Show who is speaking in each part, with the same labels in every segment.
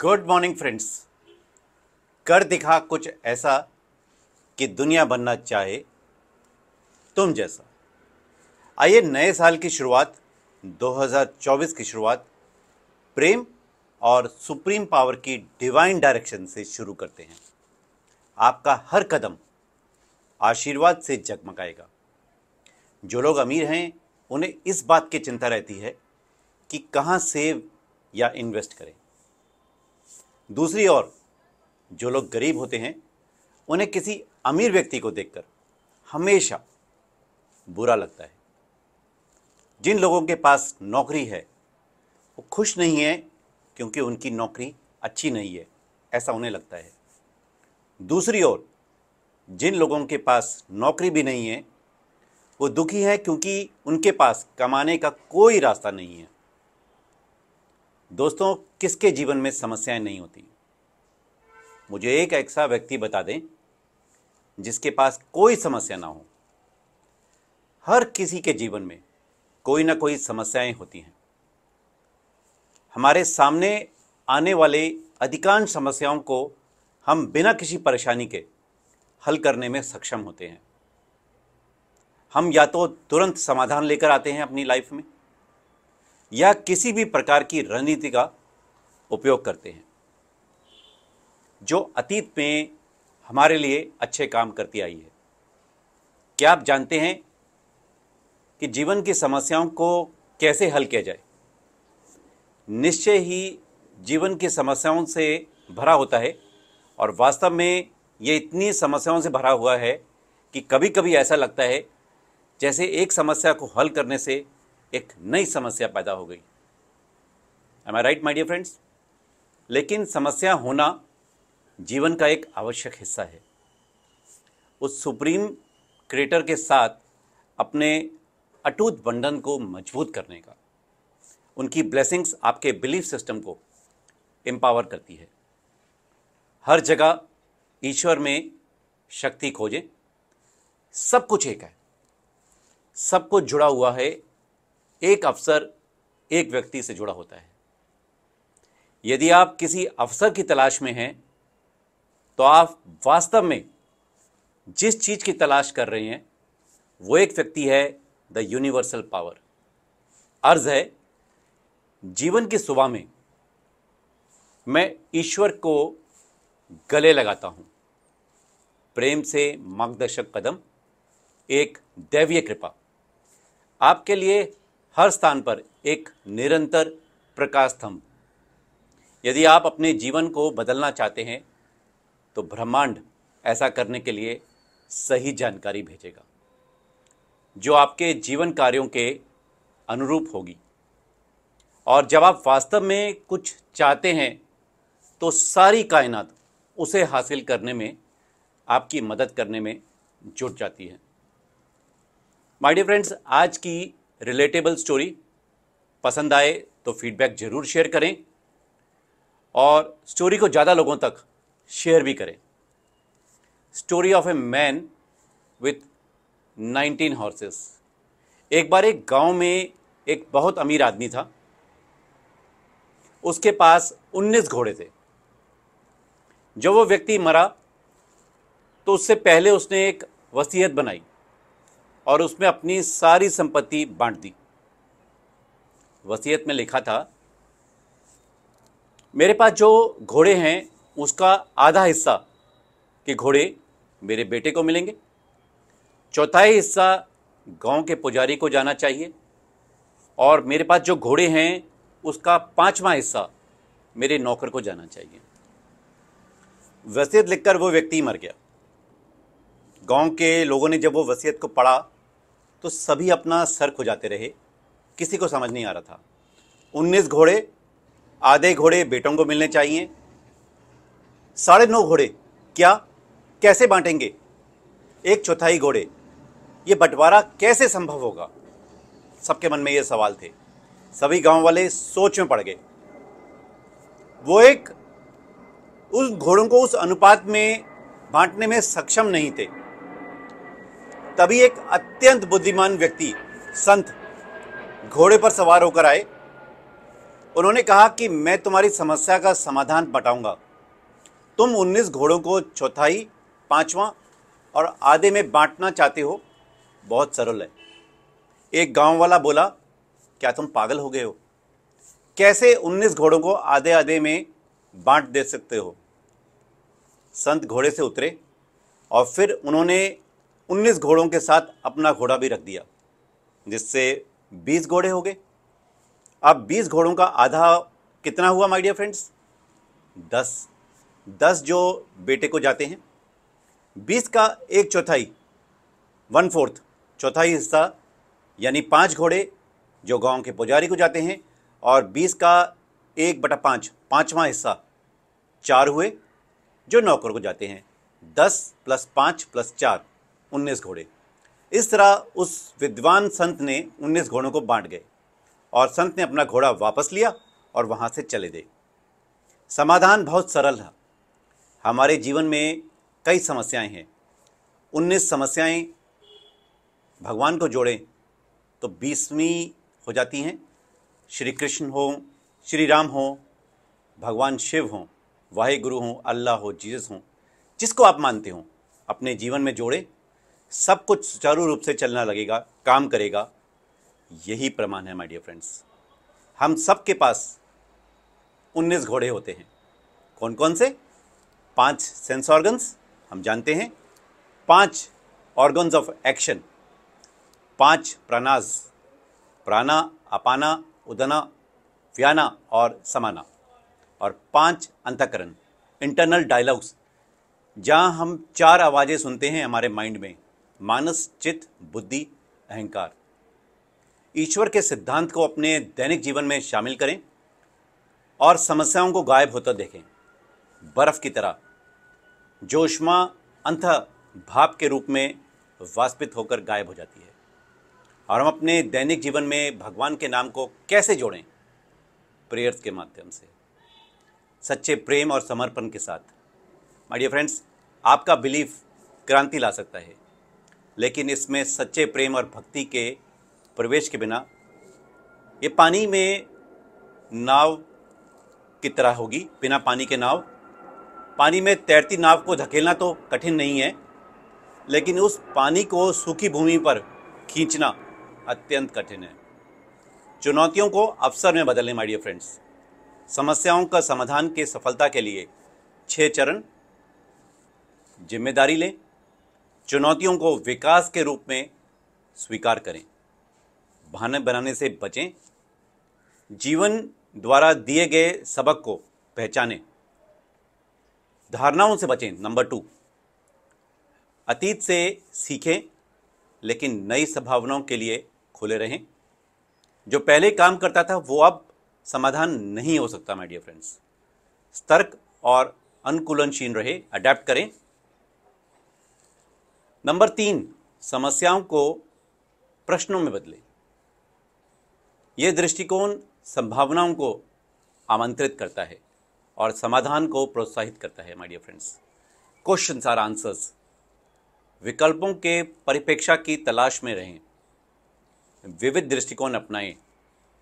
Speaker 1: Good morning friends कर दिखा कुछ ऐसा कि दुनिया बनना चाहे तुम जैसा। आइए नए साल की शुरुआत 2024 की शुरुआत, प्रेम और सुप्रीम पावर की डिवाइन डायरेक्शन से शुरू करते हैं। आपका हर कदम आशीर्वाद से जगमगाएगा। जो लोग अमीर हैं, उन्हें इस बात की चिंता रहती है कि कहाँ सेव या इन्वेस्ट करें। दूसरी ओर, जो लोग गरीब होते हैं, उन्हें किसी अमीर व्यक्ति को देखकर हमेशा बुरा लगता है। जिन लोगों के पास नौकरी है, वो खुश नहीं है क्योंकि उनकी नौकरी अच्छी नहीं है, ऐसा उन्हें लगता है। दूसरी ओर, जिन लोगों के पास नौकरी भी नहीं है, वो दुखी है क्योंकि उनके पास कमाने का कोई रास्ता नहीं है। दोस्तों, किसके जीवन में समस्याएँ नहीं होती? मुझे एक ऐसा व्यक्ति बता दें, जिसके पास कोई समस्या ना हो। हर किसी के जीवन में कोई ना कोई समस्याएँ होती हैं। हमारे सामने आने वाले अधिकांश समस्याओं को हम बिना किसी परेशानी के हल करने में सक्षम होते हैं। हम या तो तुरंत समाधान लेकर आते हैं अपनी लाइफ में या किसी भी प्रकार की रणनीति का उपयोग करते हैं, जो अतीत में हमारे लिए अच्छे काम करती आई है। क्या आप जानते हैं कि जीवन की समस्याओं को कैसे हल किया जाए? निश्चय ही जीवन की समस्याओं से भरा होता है और वास्तव में ये इतनी समस्याओं से भरा हुआ है कि कभी कभी ऐसा लगता है जैसे एक समस्या को हल करने से एक नई समस्या पैदा हो गई। Am I right my dear friends लेकिन समस्या होना जीवन का एक आवश्यक हिस्सा है। उस सुप्रीम क्रिएटर के साथ अपने अटूट बंधन को मज़बूत करने का, उनकी ब्लेसिंग्स आपके बिलीफ सिस्टम को एम्पावर करती है। हर जगह ईश्वर में शक्ति खोजें। सब कुछ एक है। सब कुछ जुड़ा हुआ है एक अफसर एक व्यक्ति से जुड़ा होता है। यदि आप किसी अफसर की तलाश में हैं तो आप वास्तव में जिस चीज़ की तलाश कर रहे हैं, वो एक व्यक्ति है, द यूनिवर्सल पावर। अर्ज़ है, जीवन की सुबह में मैं ईश्वर को गले लगाता हूँ। प्रेम से मार्गदर्शक कदम, एक दैवीय कृपा। आपके लिए हर स्थान पर एक निरंतर प्रकाश स्तंभ। यदि आप अपने जीवन को बदलना चाहते हैं तो ब्रह्मांड ऐसा करने के लिए सही जानकारी भेजेगा, जो आपके जीवन कार्यों के अनुरूप होगी। और जब आप वास्तव में कुछ चाहते हैं तो सारी कायनात उसे हासिल करने में, आपकी मदद करने में जुट जाती है। माय डियर फ्रेंड्स आज की रिलेटेबल स्टोरी पसंद आए तो फीडबैक ज़रूर शेयर करें और स्टोरी को ज़्यादा लोगों तक शेयर भी करें। Story of a man with 19 horses एक बार एक गाँव में एक बहुत अमीर आदमी था। उसके पास 19 घोड़े थे। जब वो व्यक्ति मरा तो उससे पहले उसने एक वसीयत बनाई। और उसमें अपनी सारी संपत्ति बांट दी। वसीयत में लिखा था, मेरे पास जो घोड़े हैं, उसका आधा हिस्सा के घोड़े मेरे बेटे को मिलेंगे। चौथाई हिस्सा गाँव के पुजारी को जाना चाहिए और मेरे पास जो घोड़े हैं, उसका पांचवा हिस्सा मेरे नौकर को जाना चाहिए। वसीयत लिखकर वो व्यक्ति मर गया। गाँव के लोगों ने जब वो वसीयत को पढ़ा तो सभी अपना सर खुजाते रहे। किसी को समझ नहीं आ रहा था। उन्नीस घोड़े, आधे घोड़े बेटों को मिलने चाहिए। साढ़े नौ घोड़े, क्या, कैसे बांटेंगे? एक चौथाई घोड़े, ये बंटवारा कैसे संभव होगा? सबके मन में ये सवाल थे। सभी गाँव वाले सोच में पड़ गए। वो एक, उस घोड़ों को उस अनुपात में बांटने में सक्षम नहीं थे। तभी एक अत्यंत बुद्धिमान व्यक्ति, संत, घोड़े पर सवार होकर आए। उन्होंने कहा कि मैं तुम्हारी समस्या का समाधान बताऊँगा तुम 19 घोड़ों को चौथाई, पांचवा और आधे में बांटना चाहते हो? बहुत सरल है। एक गाँव वाला बोला, क्या तुम पागल हो गए हो? कैसे 19 घोड़ों को आधे आधे में बांट दे सकते हो? संत घोड़े से उतरे और फिर उन्होंने 19 घोड़ों के साथ अपना घोड़ा भी रख दिया, जिससे 20 घोड़े हो गए। अब 20 घोड़ों का आधा कितना हुआ माय डियर फ्रेंड्स 10 10 जो बेटे को जाते हैं 20 का एक चौथाई वन फोर्थ चौथाई हिस्सा, यानी पाँच घोड़े जो गाँव के पुजारी को जाते हैं, और 20 का एक बटा पाँच, पाँचवा हिस्सा, चार हुए जो नौकर को जाते हैं। दस प्लस पाँच प्लस चार। उन्नीस घोड़े। इस तरह उस विद्वान संत ने उन्नीस घोड़ों को बांट गए और संत ने अपना घोड़ा वापस लिया और वहाँ से चले गए। समाधान बहुत सरल है हमारे जीवन में कई समस्याएँ हैं। उन्नीस समस्याएँ भगवान को जोड़ें तो बीसवीं हो जाती हैं। श्री कृष्ण हो, श्री राम हो, भगवान शिव हों वाहे गुरु हों, अल्लाह हो, जीसस हों, जिसको आप मानते हो, अपने जीवन में जोड़े सब कुछ सुचारू रूप से चलना लगेगा, काम करेगा। यही प्रमाण है माय डियर फ्रेंड्स हम सब के पास उन्नीस घोड़े होते हैं। कौन कौन से? पाँच सेंस ऑर्गन्स हम जानते हैं। पाँच ऑर्गन्स ऑफ़ एक्शन पाँच प्राणाज प्राणा, अपाना, उदना, व्याना और समाना, और पाँच अंतकरण इंटरनल डायलॉग्स जहाँ हम चार आवाज़ें सुनते हैं हमारे माइंड में। मानस, चित्त, बुद्धि, अहंकार। ईश्वर के सिद्धांत को अपने दैनिक जीवन में शामिल करें और समस्याओं को गायब होता देखें। बर्फ़ की तरह, जोशमा अंत भाप के रूप में वास्पित होकर गायब हो जाती है। और हम अपने दैनिक जीवन में भगवान के नाम को कैसे जोड़ें? प्रेयर्स के माध्यम से। सच्चे प्रेम और समर्पण के साथ। माय डियर फ्रेंड्स आपका बिलीफ क्रांति ला सकता है। लेकिन इसमें सच्चे प्रेम और भक्ति के प्रवेश के बिना ये पानी में नाव की तरह होगी, बिना पानी के नाव। पानी में तैरती नाव को धकेलना तो कठिन नहीं है, लेकिन उस पानी को सूखी भूमि पर खींचना अत्यंत कठिन है। चुनौतियों को अवसर में बदलने माय डियर फ्रेंड्स समस्याओं का समाधान के सफलता के लिए छह चरण ज़िम्मेदारी लें चुनौतियों को विकास के रूप में स्वीकार करें। बहाने बनाने से बचें। जीवन द्वारा दिए गए सबक को पहचानें। धारणाओं से बचें, नंबर टू। अतीत से सीखें, लेकिन नई संभावनाओं के लिए खुले रहें। जो पहले काम करता था, वो अब समाधान नहीं हो सकता माय डियर फ्रेंड्स सतर्क और अनुकूलनशील रहे अडेप्ट करें। नंबर तीन, समस्याओं को प्रश्नों में बदलें। यह दृष्टिकोण संभावनाओं को आमंत्रित करता है और समाधान को प्रोत्साहित करता है my dear friends question or answers विकल्पों के परिपेक्षा की तलाश में रहें। विविध दृष्टिकोण अपनाएँ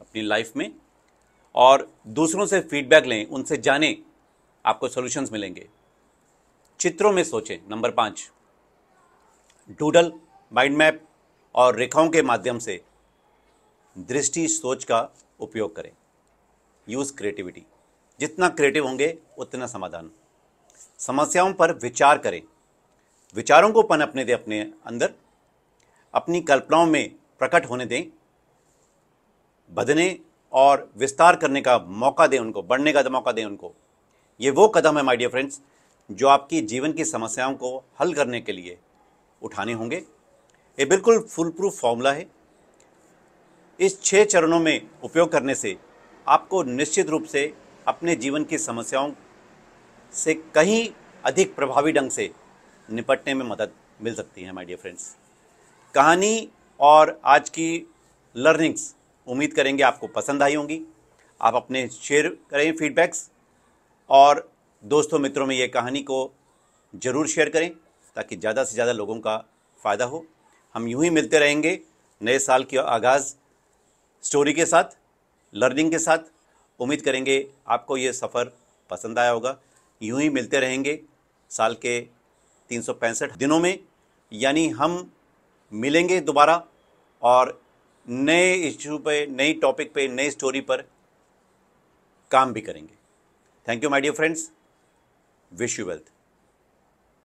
Speaker 1: अपनी लाइफ में और दूसरों से फीडबैक लें, उनसे जानें, आपको सॉल्यूशंस मिलेंगे। चित्रों में सोचें। नंबर पाँच डूडल, माइंड मैप और रेखाओं के माध्यम से दृष्टि सोच का उपयोग करें। यूज़ क्रिएटिविटी जितना क्रिएटिव होंगे, उतना समाधान। समस्याओं पर विचार करें। विचारों को पनपने दें अपने अंदर। अपनी कल्पनाओं में प्रकट होने दें। बदने और विस्तार करने का मौका दें उनको, बढ़ने का मौका दें उनको। ये वो कदम है माय डियर फ्रेंड्स जो आपकी जीवन की समस्याओं को हल करने के लिए उठाने होंगे। ये बिल्कुल फुल प्रूफ फॉर्मूला है। इस छः चरणों में उपयोग करने से आपको निश्चित रूप से अपने जीवन की समस्याओं से कहीं अधिक प्रभावी ढंग से निपटने में मदद मिल सकती है माय डियर फ्रेंड्स कहानी और आज की लर्निंग्स उम्मीद करेंगे आपको पसंद आई होंगी। आप अपने शेयर करें फीडबैक्स और दोस्तों मित्रों में ये कहानी को ज़रूर शेयर करें। ताकि ज़्यादा से ज़्यादा लोगों का फ़ायदा हो। हम यूँ ही मिलते रहेंगे नए साल के आगाज़ स्टोरी के साथ, लर्निंग के साथ। उम्मीद करेंगे आपको ये सफ़र पसंद आया होगा। यूँ ही मिलते रहेंगे साल के तीन सौ पैंसठ दिनों में। यानी हम मिलेंगे दोबारा और नए इश्यू पे, नई टॉपिक पे, नई स्टोरी पर काम भी करेंगे। Thank you, my dear friends. Wish you wealth.